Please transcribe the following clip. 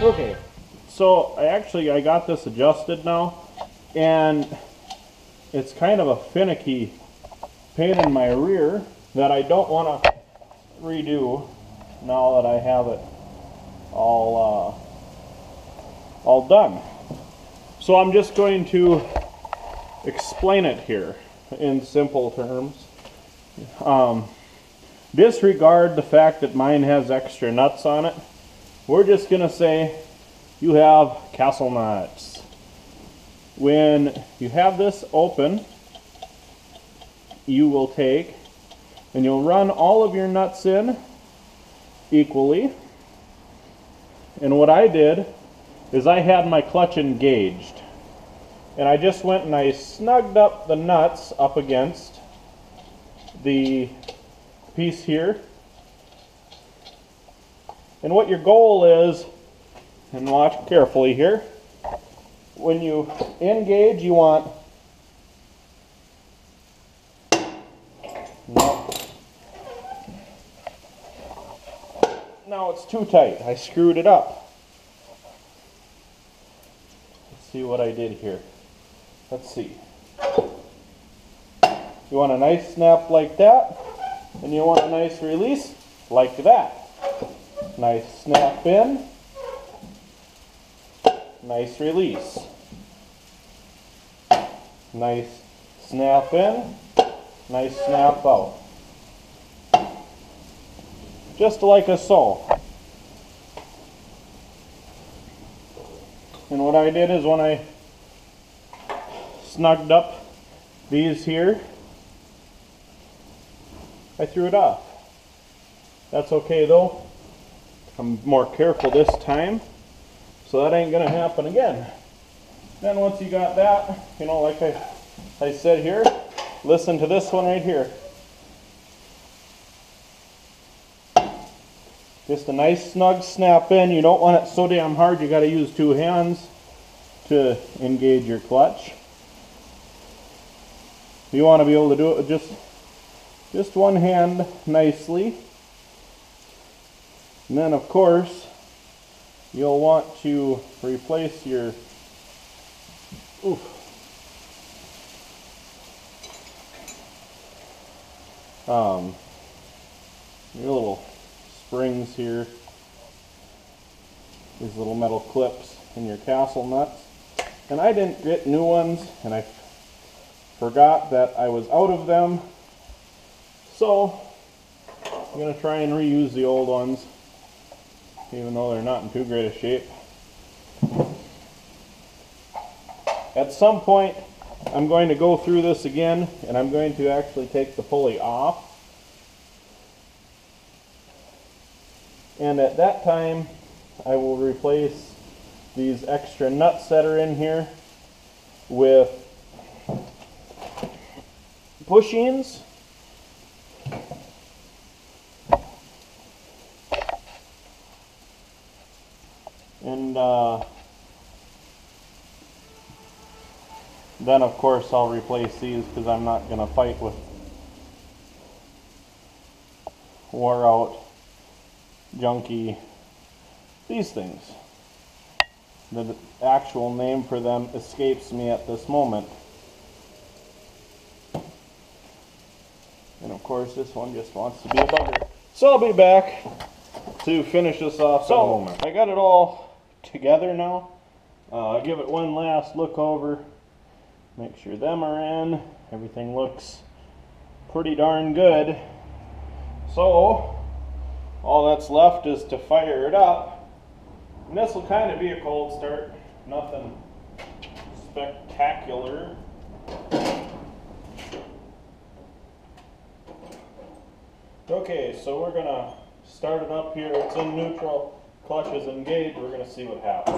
Okay, so I actually I got this adjusted now, and it's kind of a finicky pain in my rear that I don't want to redo now that I have it all uh, all done. So I'm just going to explain it here in simple terms. Um, disregard the fact that mine has extra nuts on it. We're just going to say you have castle nuts. When you have this open, you will take and you'll run all of your nuts in equally. And what I did is I had my clutch engaged. And I just went and I snugged up the nuts up against the piece here. And what your goal is, and watch carefully here, when you engage, you want no. Now it's too tight. I screwed it up. Let's see what I did here. Let's see. You want a nice snap like that, and you want a nice release like that. Nice snap in, nice release. Nice snap in, nice snap out. Just like a so. And what I did is when I snugged up these here, I threw it off. That's okay though. I'm more careful this time, so that ain't gonna happen again. Then once you got that, you know, like I, I said here, listen to this one right here. Just a nice snug snap in. You don't want it so damn hard you got to use two hands to engage your clutch. You want to be able to do it with just, just one hand nicely. And then of course, you'll want to replace your oof, um, your little springs here, these little metal clips in your castle nuts. And I didn't get new ones, and I forgot that I was out of them. So, I'm going to try and reuse the old ones, even though they're not in too great a shape. At some point, I'm going to go through this again, and I'm going to actually take the pulley off. And at that time, I will replace these extra nuts that are in here with bushings. And uh, then of course I'll replace these because I'm not going to fight with wore out junky these things. The actual name for them escapes me at this moment. And of course this one just wants to be a bugger. So I'll be back to finish this off so, moment. I got it all together now. Uh, give it one last look over. Make sure them are in. Everything looks pretty darn good. So all that's left is to fire it up. And this will kind of be a cold start. Nothing spectacular. Okay, so we're gonna start it up here. It's in neutral clutch is engaged, we're going to see what happens.